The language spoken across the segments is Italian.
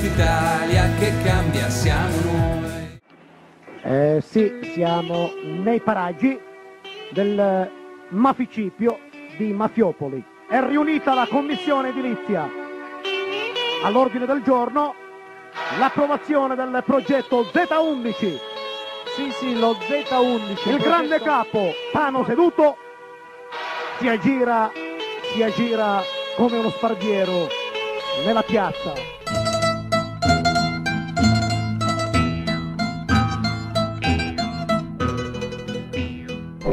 quest'Italia che cambia siamo noi. Eh, sì, siamo nei paraggi del eh, maficipio di Mafiopoli. È riunita la commissione edilizia. All'ordine del giorno l'approvazione del progetto Z11. Sì, sì, lo Z11. Il progetto... grande capo, Pano seduto, si aggira, si aggira come uno spardiero nella piazza.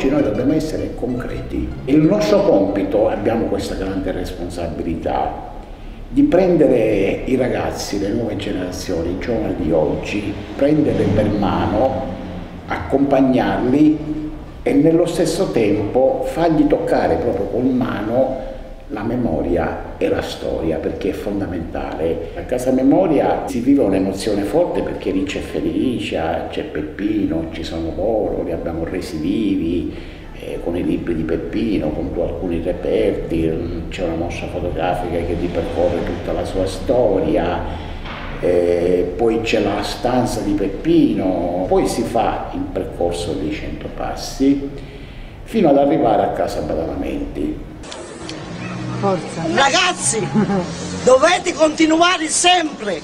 Oggi noi dobbiamo essere concreti. Il nostro compito, abbiamo questa grande responsabilità, di prendere i ragazzi, le nuove generazioni, i giovani di oggi, prenderli per mano, accompagnarli e nello stesso tempo fargli toccare proprio con mano la memoria e la storia perché è fondamentale. A Casa Memoria si vive un'emozione forte perché lì c'è Felicia, c'è Peppino, ci sono loro, li abbiamo resi vivi eh, con i libri di Peppino, con alcuni reperti, c'è una mostra fotografica che ripercorre tutta la sua storia, eh, poi c'è la stanza di Peppino, poi si fa il percorso dei cento passi fino ad arrivare a Casa Badalamenti. Forza. Ragazzi, dovete continuare sempre,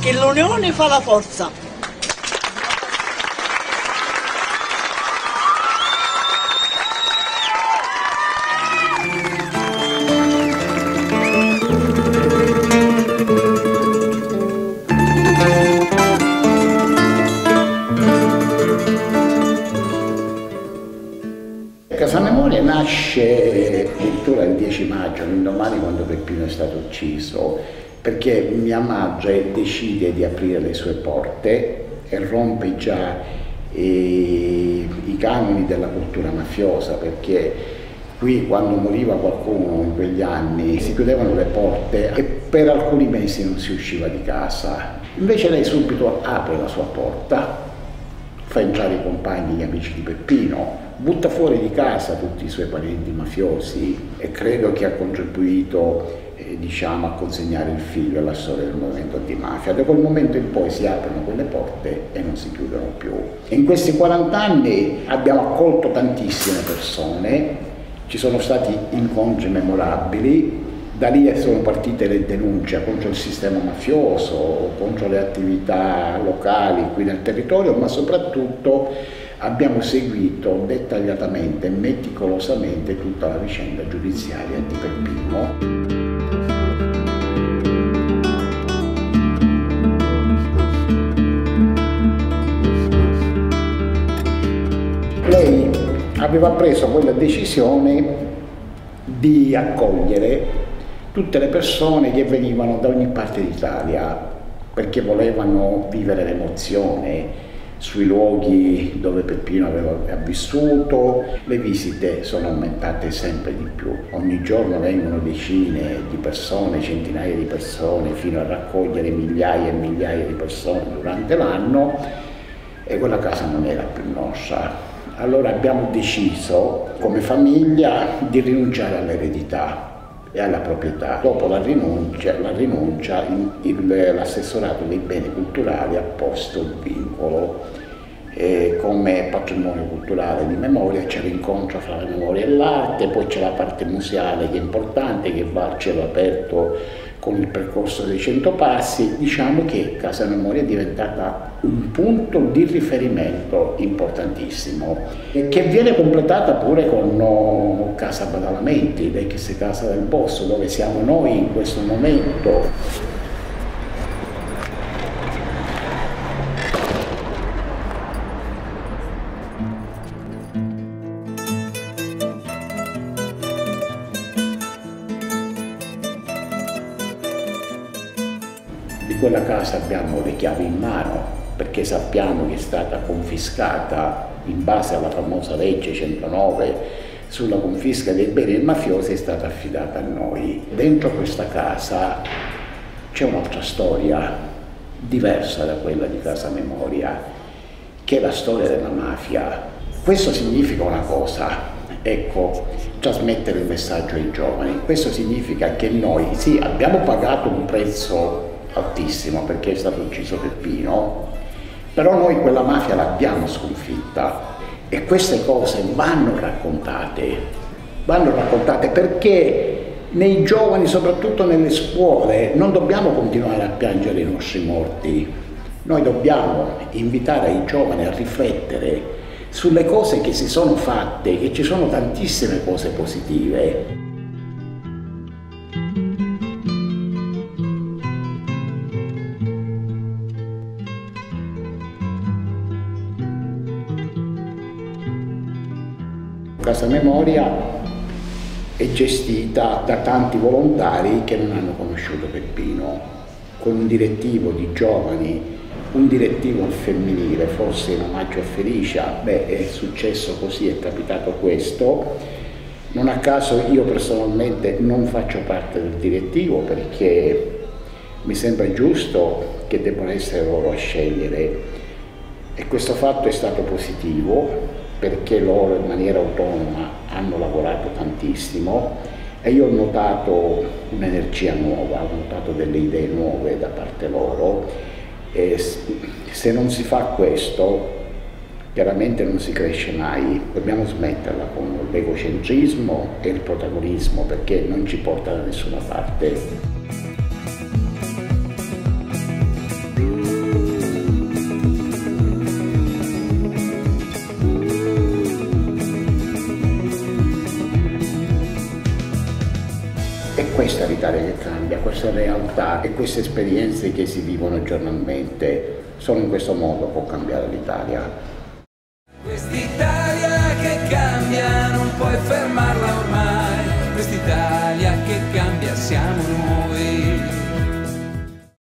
che l'unione fa la forza. Nasce addirittura il 10 maggio, l'indomani quando Peppino è stato ucciso, perché mia madre decide di aprire le sue porte e rompe già eh, i canoni della cultura mafiosa, perché qui quando moriva qualcuno in quegli anni si chiudevano le porte e per alcuni mesi non si usciva di casa. Invece lei subito apre la sua porta, fa entrare i compagni, gli amici di Peppino, butta fuori di casa tutti i suoi parenti mafiosi e credo che ha contribuito eh, diciamo, a consegnare il figlio alla storia del movimento antimafia. Da quel momento in poi si aprono quelle porte e non si chiudono più. In questi 40 anni abbiamo accolto tantissime persone, ci sono stati incontri memorabili, da lì sono partite le denunce contro il sistema mafioso, contro le attività locali qui nel territorio, ma soprattutto abbiamo seguito dettagliatamente e meticolosamente tutta la vicenda giudiziaria di Peppino. Lei aveva preso quella decisione di accogliere tutte le persone che venivano da ogni parte d'Italia perché volevano vivere l'emozione sui luoghi dove Peppino aveva vissuto, le visite sono aumentate sempre di più, ogni giorno vengono decine di persone, centinaia di persone, fino a raccogliere migliaia e migliaia di persone durante l'anno e quella casa non era più nostra. Allora abbiamo deciso come famiglia di rinunciare all'eredità e alla proprietà. Dopo la rinuncia, la rinuncia l'assessorato dei beni culturali ha posto il vincolo e come patrimonio culturale di memoria c'è l'incontro fra la memoria e l'arte, poi c'è la parte museale che è importante, che va a cielo aperto con il percorso dei 100 passi, diciamo che Casa Memoria è diventata un punto di riferimento importantissimo che viene completata pure con Casa Badalamenti, l'ex Casa del Bosso, dove siamo noi in questo momento. Quella casa abbiamo le chiavi in mano perché sappiamo che è stata confiscata in base alla famosa legge 109 sulla confisca dei beni mafiosi è stata affidata a noi. Dentro questa casa c'è un'altra storia diversa da quella di Casa Memoria, che è la storia della mafia. Questo significa una cosa, ecco, trasmettere il messaggio ai giovani. Questo significa che noi, sì, abbiamo pagato un prezzo altissimo perché è stato ucciso Peppino, Però noi quella mafia l'abbiamo sconfitta. E queste cose vanno raccontate, vanno raccontate perché nei giovani, soprattutto nelle scuole, non dobbiamo continuare a piangere i nostri morti, noi dobbiamo invitare i giovani a riflettere sulle cose che si sono fatte, che ci sono tantissime cose positive. Casa Memoria è gestita da tanti volontari che non hanno conosciuto Peppino, con un direttivo di giovani, un direttivo femminile, forse in omaggio a Felicia, beh è successo così, è capitato questo. Non a caso io personalmente non faccio parte del direttivo perché mi sembra giusto che debbano essere loro a scegliere e questo fatto è stato positivo perché loro in maniera autonoma hanno lavorato tantissimo e io ho notato un'energia nuova, ho notato delle idee nuove da parte loro e se non si fa questo chiaramente non si cresce mai, dobbiamo smetterla con l'egocentrismo e il protagonismo perché non ci porta da nessuna parte. questa è l'Italia che cambia, questa realtà e queste esperienze che si vivono giornalmente, solo in questo modo può cambiare l'Italia. Quest'Italia che cambia non puoi fermare.